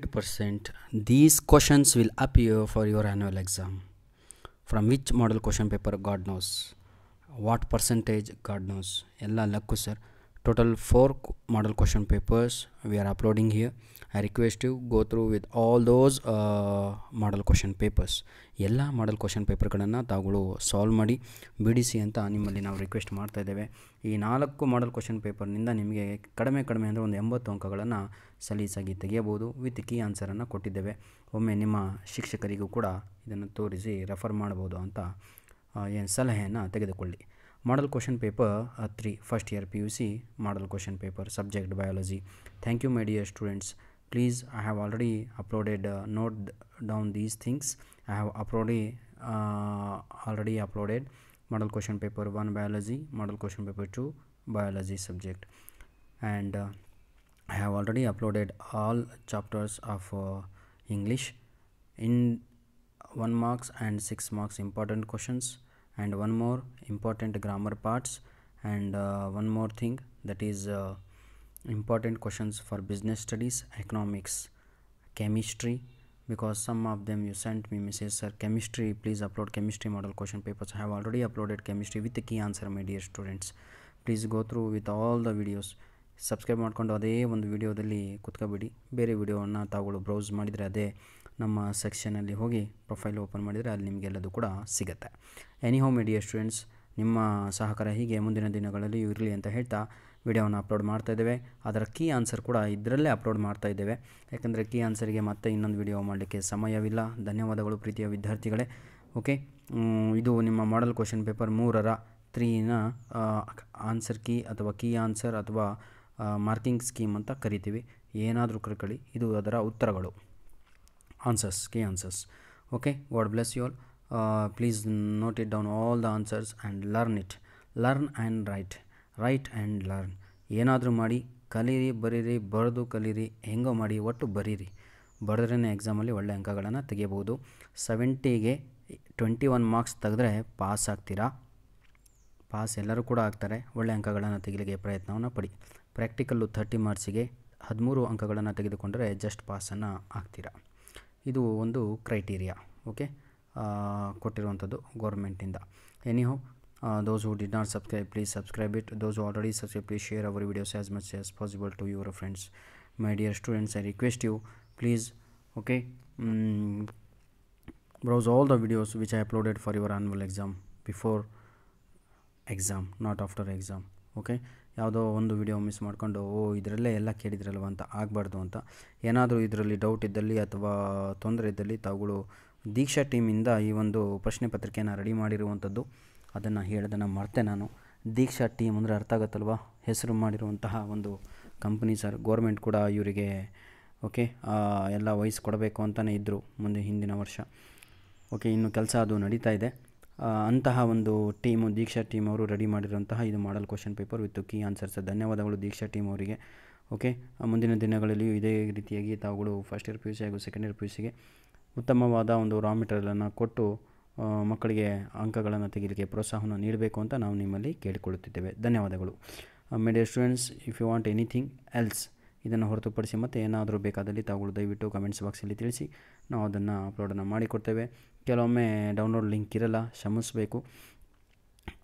percent these questions will appear for your annual exam from which model question paper god knows what percentage god knows ಎಲ್ಲ luck sir Total four model question papers we are uploading here I request you go through with all those model question papers ಎಲ್ಲ model question ಪೇಪರ್ಗಳನ್ನು ತಾವುಗಳು solve ಮಾಡಿ, ಬಿಡಿಸಿ ಅಂತ ನಿಮ್ಮಲ್ಲಿ ನಾವು request ಮಾಡ್ತಾ ಇದ್ದೇವೆ. ಈ ನಾಲ್ಕು ಮಾಡಲ್ ಕ್ವಶನ್ ಪೇಪರ್ನಿಂದ ನಿಮಗೆ ಕಡಿಮೆ ಕಡಿಮೆ ಅಂದರೆ ಒಂದು ಎಂಬತ್ತು ಅಂಕಗಳನ್ನು ಸಲೀಸಾಗಿ ತೆಗೆಯಬಹುದು ವಿತ್ ಕೀ ಆನ್ಸರನ್ನು ಕೊಟ್ಟಿದ್ದೇವೆ. ಒಮ್ಮೆ ನಿಮ್ಮ ಶಿಕ್ಷಕರಿಗೂ ಕೂಡ ಇದನ್ನು ತೋರಿಸಿ ರೆಫರ್ ಮಾಡ್ಬೋದು ಅಂತ ಏನು ಸಲಹೆಯನ್ನು ತೆಗೆದುಕೊಳ್ಳಿ. model question paper uh, 3 first year PUC model question paper subject biology. Thank you my dear students. Please I have already uploaded uh, note down these things. I have uploaded uh, already uploaded model question paper 1 biology model question paper 2 biology subject. And uh, I have already uploaded all chapters of uh, English in 1 marks and 6 marks important questions. And one more important grammar parts and uh, one more thing that is uh, important questions for business studies economics chemistry because some of them you sent me message sir chemistry please upload chemistry model question papers i have already uploaded chemistry with the key answer my dear students please go through with all the videos subscribe ಮಾಡ್ಕೊಂಡು ಅದೇ ಒಂದು ವಿಡಿಯೋದಲ್ಲಿ ಕುತ್ಕೋಬೇಡಿ ಬೇರೆ ವಿಡಿಯೋವನ್ನು ತಾವುಗಳು browse ಮಾಡಿದರೆ ಅದೇ ನಮ್ಮ ಸೆಕ್ಷನಲ್ಲಿ ಹೋಗಿ ಪ್ರೊಫೈಲ್ ಓಪನ್ ಮಾಡಿದರೆ ಅಲ್ಲಿ ನಿಮಗೆಲ್ಲದು ಕೂಡ ಸಿಗುತ್ತೆ. ಎನಿ ಹೋಮ್ ಮೀಡಿಯಾ ಸ್ಟೂಡೆಂಟ್ಸ್ ನಿಮ್ಮ ಸಹಕಾರ ಹೀಗೆ ಮುಂದಿನ ದಿನಗಳಲ್ಲಿ ಇರಲಿ ಅಂತ ಹೇಳ್ತಾ ವಿಡಿಯೋವನ್ನು ಅಪ್ಲೋಡ್ ಮಾಡ್ತಾ ಇದ್ದೇವೆ. ಅದರ ಕೀ ಆನ್ಸರ್ ಕೂಡ ಇದರಲ್ಲೇ ಅಪ್ಲೋಡ್ ಮಾಡ್ತಾ ಇದ್ದೇವೆ. ಯಾಕಂದರೆ ಕೀ ಆನ್ಸರಿಗೆ ಮತ್ತೆ ಇನ್ನೊಂದು ವಿಡಿಯೋ ಮಾಡಲಿಕ್ಕೆ ಸಮಯವಿಲ್ಲ. ಧನ್ಯವಾದಗಳು ಪ್ರೀತಿಯ ವಿದ್ಯಾರ್ಥಿಗಳೇ. ಓಕೆ ಇದು ನಿಮ್ಮ ಮಾಡಲ್ ಕ್ವಶನ್ ಪೇಪರ್ ಮೂರರ ತ್ರೀನ ಆನ್ಸರ್ ಕೀ ಅಥವಾ ಕೀ ಆನ್ಸರ್ ಅಥವಾ ಮಾರ್ಕಿಂಗ್ ಸ್ಕೀಮ್ ಅಂತ ಕರಿತೀವಿ. ಏನಾದರೂ ಕರ್ಕೊಳ್ಳಿ. ಇದು ಅದರ ಉತ್ತರಗಳು. Answers answers. Answers okay bless bless you all please note it down all the answers and learn it learn and write write and learn ಏನಾದರೂ ಮಾಡಿ, ಕಲೀರಿ, ಬರೀರಿ, ಬರೆದು ಕಲೀರಿ, ಹೆಂಗೋ ಮಾಡಿ, ಒಟ್ಟು ಬರೀರಿ. ಬರೆದ್ರೇ ಎಕ್ಸಾಮಲ್ಲಿ ಒಳ್ಳೆ ಅಂಕಗಳನ್ನು ತೆಗಿಬೋದು ಸೆವೆಂಟಿಗೆ ಟ್ವೆಂಟಿ ಒನ್ ಮಾರ್ಕ್ಸ್ ತೆಗೆದ್ರೆ ಪಾಸ್ ಆಗ್ತೀರಾ? ಪಾಸ್ ಎಲ್ಲರೂ ಕೂಡ ಆಗ್ತಾರೆ. ಒಳ್ಳೆ ಅಂಕಗಳನ್ನು ತೆಗಿಲಿಕ್ಕೆ ಪ್ರಯತ್ನವನ್ನು ಪಡಿ. ಪ್ರಾಕ್ಟಿಕಲ್ಲು ಥರ್ಟಿ ಮಾರ್ಕ್ಸಿಗೆ ಹದಿಮೂರು ಅಂಕಗಳನ್ನು ತೆಗೆದುಕೊಂಡರೆ ಜಸ್ಟ್ ಪಾಸನ್ನು ಆಗ್ತೀರಾ? ಇದು ಒಂದು ಕ್ರೈಟೀರಿಯಾ ಓಕೆ ಕೊಟ್ಟಿರುವಂಥದ್ದು ಗೌರ್ಮೆಂಟಿಂದ anyhow those who did not subscribe please subscribe it those already subscribe please share our videos as much as possible to your friends my dear students I request you please okay browse all the videos which I uploaded for your annual exam before exam not after exam okay ಯಾವುದೋ ಒಂದು video miss ಮಾಡ್ಕೊಂಡು, ಓ, ಇದರಲ್ಲೇ ಎಲ್ಲ ಕೇಳಿದ್ರಲ್ವ ಅಂತ ಆಗಬಾರ್ದು ಅಂತ. ಏನಾದರೂ ಇದರಲ್ಲಿ ಡೌಟ್ ಇದ್ದಲ್ಲಿ ಅಥವಾ ತೊಂದರೆ ಇದ್ದಲ್ಲಿ ತಾವುಗಳು ದೀಕ್ಷಾ ಟೀಮಿಂದ ಈ ಒಂದು ಪ್ರಶ್ನೆ ಪತ್ರಿಕೆಯನ್ನು ರೆಡಿ ಮಾಡಿರುವಂಥದ್ದು, ಅದನ್ನು ಹೇಳೋದನ್ನು ಮರ್ತೆ ನಾನು. ದೀಕ್ಷಾ ಟೀಮ್ ಅಂದರೆ ಅರ್ಥ ಆಗುತ್ತಲ್ವ? ಹೆಸರು ಮಾಡಿರುವಂತಹ ಒಂದು ಕಂಪ್ನಿ ಸರ್ ಗೋರ್ಮೆಂಟ್ ಕೂಡ ಇವರಿಗೆ ಓಕೆ ಎಲ್ಲ ವಯಸ್ಸು ಕೊಡಬೇಕು ಅಂತಲೇ ಇದ್ದರು ಮುಂದೆ ಹಿಂದಿನ ವರ್ಷ. ಓಕೆ ಇನ್ನು ಕೆಲಸ ಅದು ನಡೀತಾ ಇದೆ. ಅಂತಹ ಒಂದು ಟೀಮು, ದೀಕ್ಷಾ ಟೀಮ್ ಅವರು ರೆಡಿ ಮಾಡಿರುವಂತಹ ಇದು model question paper with key answers. ಧನ್ಯವಾದಗಳು ದೀಕ್ಷಾ ಟೀಮ್ ಅವರಿಗೆ. ಓಕೆ ಮುಂದಿನ ದಿನಗಳಲ್ಲಿಯೂ ಇದೇ ರೀತಿಯಾಗಿ ತಾವುಗಳು first year P U C ಹಾಗೂ ಸೆಕೆಂಡ್ ಇಯರ್ ಪಿ ಯು ಸಿಗೆ ಉತ್ತಮವಾದ ಒಂದು ರಾ ಮೆಟೀರಿಯಲನ್ನು ಕೊಟ್ಟು ಮಕ್ಕಳಿಗೆ ಅಂಕಗಳನ್ನು ತೆಗೆಯಲಿಕ್ಕೆ ಪ್ರೋತ್ಸಾಹವನ್ನು ನೀಡಬೇಕು ಅಂತ ನಾವು ನಿಮ್ಮಲ್ಲಿ ಕೇಳಿಕೊಳ್ಳುತ್ತಿದ್ದೇವೆ. ಧನ್ಯವಾದಗಳು. My dear students if you want anything else ಇದನ್ನು ಹೊರತುಪಡಿಸಿ ಮತ್ತೆ ಏನಾದರೂ ಬೇಕಾದಲ್ಲಿ ತಾವುಗಳು ದಯವಿಟ್ಟು ಕಮೆಂಟ್ಸ್ ಬಾಕ್ಸಲ್ಲಿ ತಿಳಿಸಿ. ನಾವು ಅದನ್ನು ಅಪ್ಲೋಡನ್ನು ಮಾಡಿಕೊಡ್ತೇವೆ. ಕೆಲವೊಮ್ಮೆ ಡೌನ್ಲೋಡ್ ಲಿಂಕ್ ಇರಲ್ಲ ಶ್ರಮಿಸಬೇಕು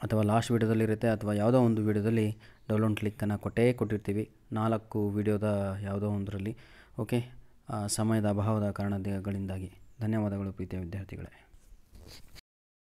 ಅಥವಾ ಲಾಸ್ಟ್ ವೀಡಿಯೋದಲ್ಲಿರುತ್ತೆ ಅಥವಾ ಯಾವುದೋ ಒಂದು ವೀಡಿಯೋದಲ್ಲಿ ಡೌನ್ಲೋಡ್ ಲಿಂಕನ್ನು ಕೊಟ್ಟೇ ಕೊಟ್ಟಿರ್ತೀವಿ. ನಾಲ್ಕು ವೀಡಿಯೋದ ಯಾವುದೋ ಒಂದರಲ್ಲಿ. ಓಕೆ ಸಮಯದ ಅಭಾವದ ಕಾರಣಗಳಿಂದಾಗಿ ಧನ್ಯವಾದಗಳು ಪ್ರೀತಿಯ ವಿದ್ಯಾರ್ಥಿಗಳೇ.